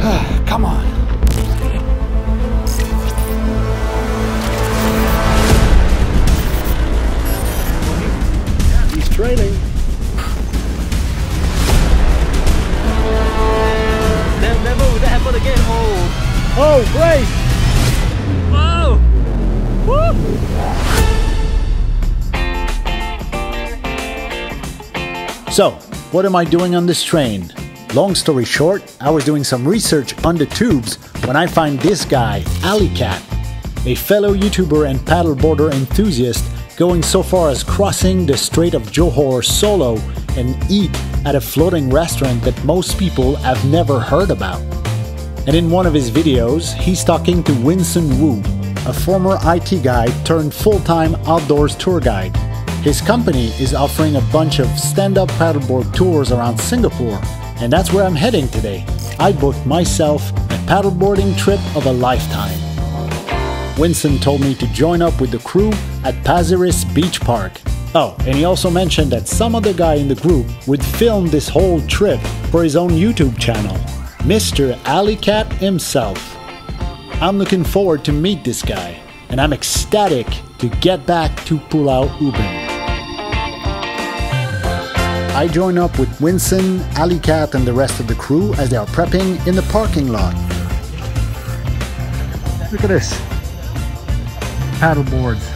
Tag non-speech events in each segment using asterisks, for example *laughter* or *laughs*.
*sighs* Come on. He's trailing. Never, never will that happen again. Oh, Oh, great! wow! Woo! So, what am I doing on this train? Long story short, I was doing some research on the tubes when I find this guy, Alley Cat, a fellow YouTuber and paddleboarder enthusiast going so far as crossing the Strait of Johor solo and eat at a floating restaurant that most people have never heard about. And in one of his videos, he's talking to Winston Wu, a former IT guy turned full time outdoors tour guide. His company is offering a bunch of stand up paddleboard tours around Singapore, and that's where I'm heading today. I booked myself a paddleboarding trip of a lifetime. Winston told me to join up with the crew at Pasir Ris Beach Park. Oh, and he also mentioned that some other guy in the group would film this whole trip for his own YouTube channel, Mr. Alley Cat himself. I'm looking forward to meet this guy, and I'm ecstatic to get back to Pulau Ubin. I join up with Winston, Alley Cat, and the rest of the crew as they are prepping in the parking lot. Look at this. Paddle boards.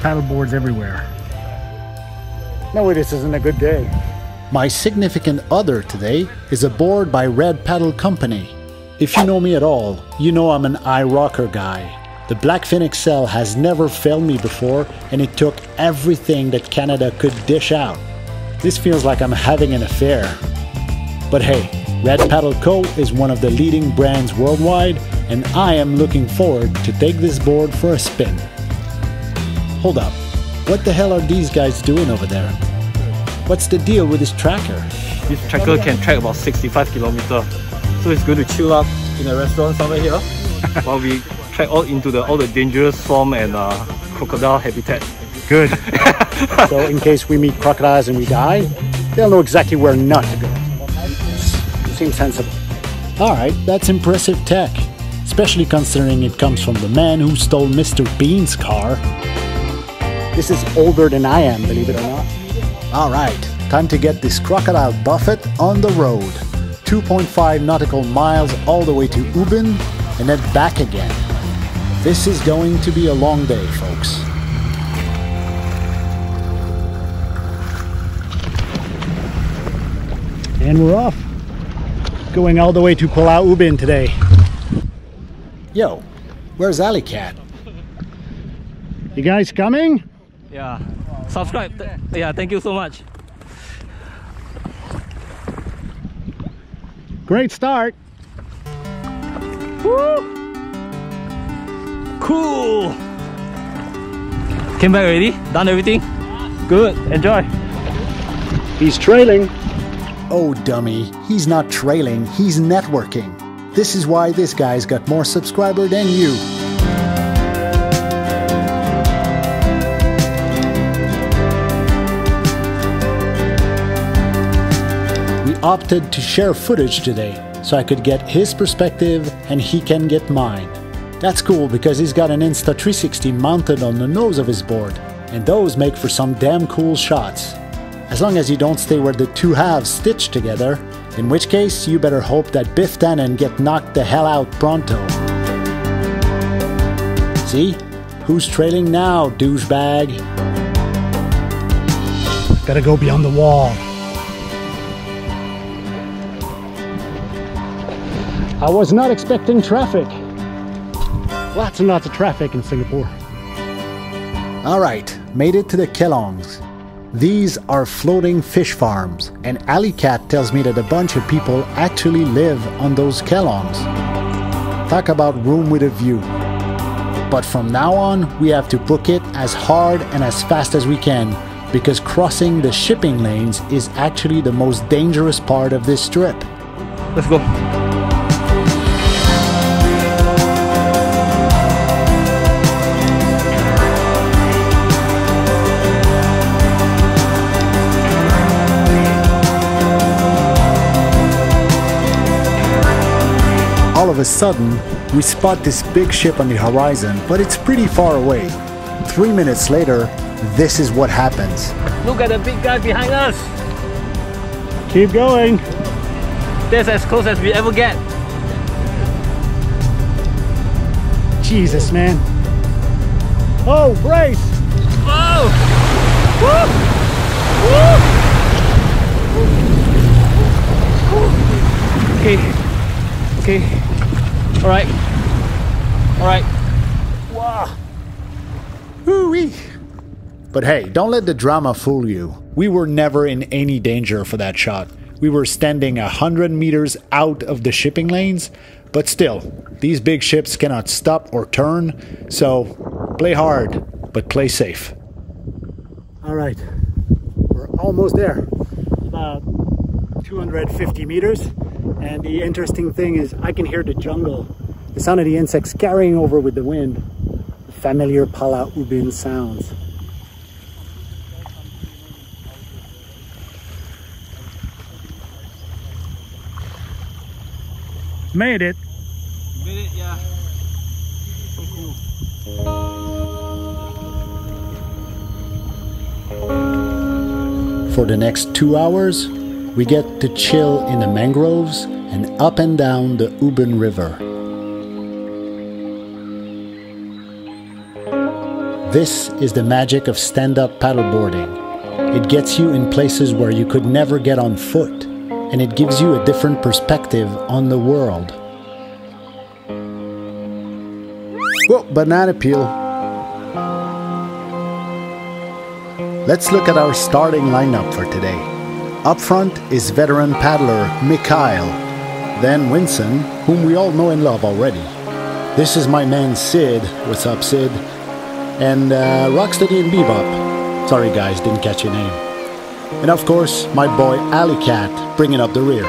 Paddle boards everywhere. No way this isn't a good day. My significant other today is aboard by Red Paddle Company. If you know me at all, you know I'm an iRocker guy. The Blackfin XL has never failed me before, and it took everything that Canada could dish out. This feels like I'm having an affair. But hey, Red Paddle Co. is one of the leading brands worldwide, and I am looking forward to take this board for a spin. Hold up, what the hell are these guys doing over there? What's the deal with this tracker? This tracker can track about 65 kilometers. So it's going to chill up in a restaurant somewhere here *laughs* while we trek all into the all the dangerous swamp and uh, crocodile habitat. Good. *laughs* so in case we meet crocodiles and we die, they'll know exactly where not to go. Seems sensible. Alright, that's impressive tech. Especially considering it comes from the man who stole Mr. Bean's car. This is older than I am, believe it or not. Alright, time to get this crocodile buffet on the road. 2.5 nautical miles all the way to Ubin and then back again. This is going to be a long day, folks. And we're off. Going all the way to Pulau Ubin today. Yo, where's Alley Alicat? You guys coming? Yeah. Subscribe. Th- yeah, thank you so much. Great start. Woo! Cool. Came back already? Done everything? Good. Enjoy. He's trailing. Oh, dummy. He's not trailing, he's networking. This is why this guy's got more subscriber than you. We opted to share footage today so I could get his perspective and he can get mine. That's cool because he's got an Insta360 mounted on the nose of his board, and those make for some damn cool shots. As long as you don't stay where the two halves stitch together, in which case you better hope that Biff Tannen get knocked the hell out pronto. See? Who's trailing now, douchebag? Gotta go beyond the wall. I was not expecting traffic. Lots and lots of traffic in Singapore. All right, made it to the Kelongs. These are floating fish farms, and Alley Cat tells me that a bunch of people actually live on those Kelongs. Talk about room with a view. But from now on, we have to book it as hard and as fast as we can because crossing the shipping lanes is actually the most dangerous part of this trip. Let's go. Of a sudden, we spot this big ship on the horizon, but it's pretty far away. Three minutes later, this is what happens. Look at the big guy behind us. Keep going. That's as close as we ever get. Jesus, man. Oh, brace! Whoa! Woo! Woo! Okay. Okay. All right. All right. Wow. Hoo-wee. But hey, don't let the drama fool you. We were never in any danger for that shot. We were standing a hundred meters out of the shipping lanes, but still, these big ships cannot stop or turn, so play hard, but play safe. All right, we're almost there. About 250 meters, and the interesting thing is I can hear the jungle, the sound of the insects carrying over with the wind, the familiar Pulau Ubin sounds. Made it. Made it, yeah. So cool. For the next two hours, we get to chill in the mangroves and up and down the Ubin River. This is the magic of stand up paddleboarding. It gets you in places where you could never get on foot, and it gives you a different perspective on the world. Whoa, banana peel. Let's look at our starting lineup for today. Up front is veteran paddler Mikhail, then Winston, whom we all know and love already. This is my man Sid. What's up, Sid? And uh, Rocksteady and Bebop. Sorry, guys, didn't catch your name. And of course, my boy Alley Cat bringing up the rear.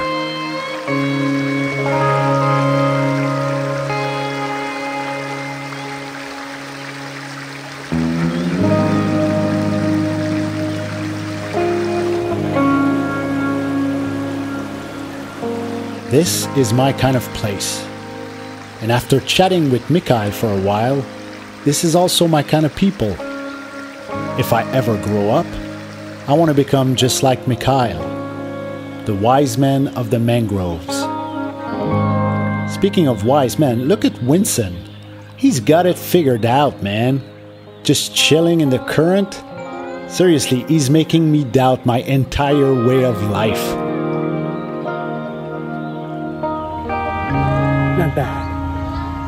This is my kind of place. And after chatting with Mikhail for a while, this is also my kind of people. If I ever grow up, I want to become just like Mikhail, the wise man of the mangroves. Speaking of wise men, look at Winston. He's got it figured out, man. Just chilling in the current. Seriously, he's making me doubt my entire way of life.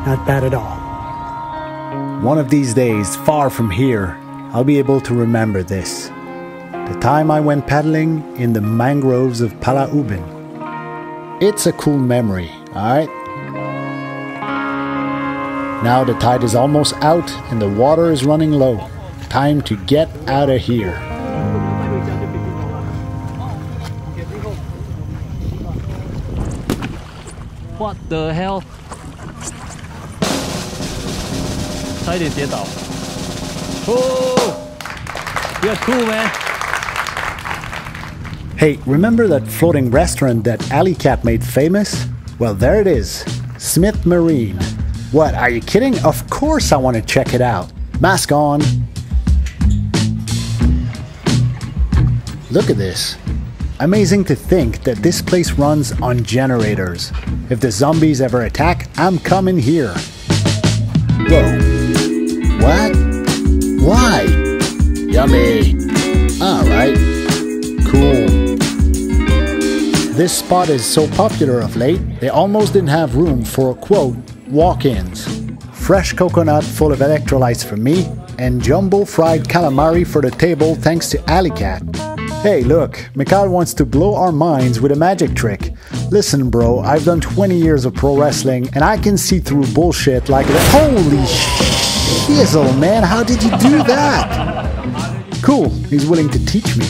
Not bad at all. One of these days, far from here, I'll be able to remember this. The time I went paddling in the mangroves of Pulau Ubin. It's a cool memory, alright? Now the tide is almost out and the water is running low. Time to get out of here. What the hell? 差一点跌倒。Oh, you're cool, man. Hey, remember that floating restaurant that Alley Cat made famous? Well, there it is Smith Marine. What, are you kidding? Of course I want to check it out. Mask on. Look at this. Amazing to think that this place runs on generators. If the zombies ever attack, I'm coming here. Whoa. What? Why? Yummy. Alright. Cool. This spot is so popular of late, they almost didn't have room for quote walk ins. Fresh coconut full of electrolytes for me, and jumbo fried calamari for the table thanks to Alley Cat. Hey, look, Mikhail wants to blow our minds with a magic trick. Listen, bro, I've done 20 years of pro wrestling and I can see through bullshit like that. Holy shizzle, man, how did you do that? Cool, he's willing to teach me.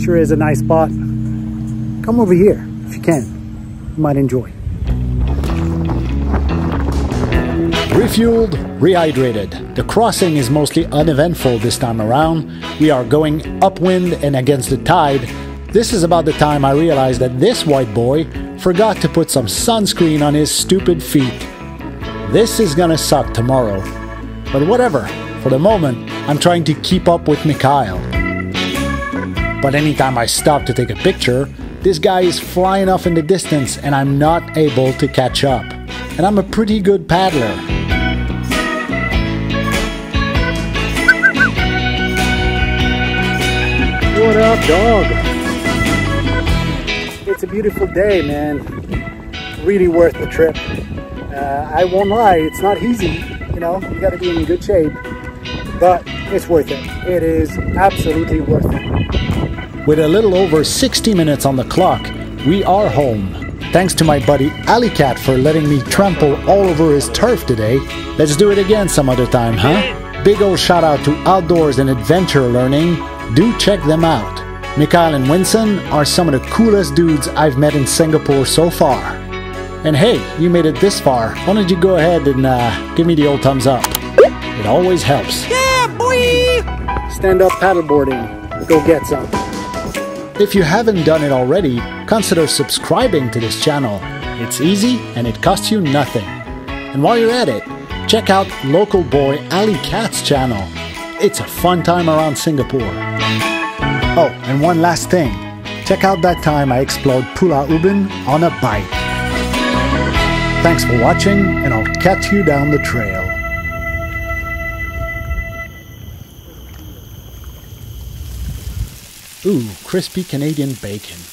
Sure is a nice spot. Come over here if you can. You might enjoy. Refueled, rehydrated. The crossing is mostly uneventful this time around. We are going upwind and against the tide. This is about the time I realized that this white boy forgot to put some sunscreen on his stupid feet. This is gonna suck tomorrow. But whatever, for the moment, I'm trying to keep up with Mikhail. But anytime I stop to take a picture, this guy is flying off in the distance and I'm not able to catch up. And I'm a pretty good paddler. What up, dog? It's a beautiful day, man. Really worth the trip. Uh, I won't lie, it's not easy. You know, you got to be in good shape, but it's worth it. It is absolutely worth it. With a little over 60 minutes on the clock, we are home. Thanks to my buddy Alley Cat for letting me trample all over his turf today. Let's do it again some other time, huh? Big ol' shout out to Outdoors and Adventure Learning do check them out. Mikhail and Winston are some of the coolest dudes I've met in Singapore so far. And hey, you made it this far. Why don't you go ahead and uh, give me the old thumbs up? It always helps. Yeah, boy! Stand up paddleboarding. Go get some. If you haven't done it already, consider subscribing to this channel. It's easy and it costs you nothing. And while you're at it, check out local boy Alley Cat's channel. It's a fun time around Singapore. Oh, and one last thing. Check out that time I explored Pulau Ubin on a bike. Thanks for watching, and I'll catch you down the trail. Ooh, crispy Canadian bacon.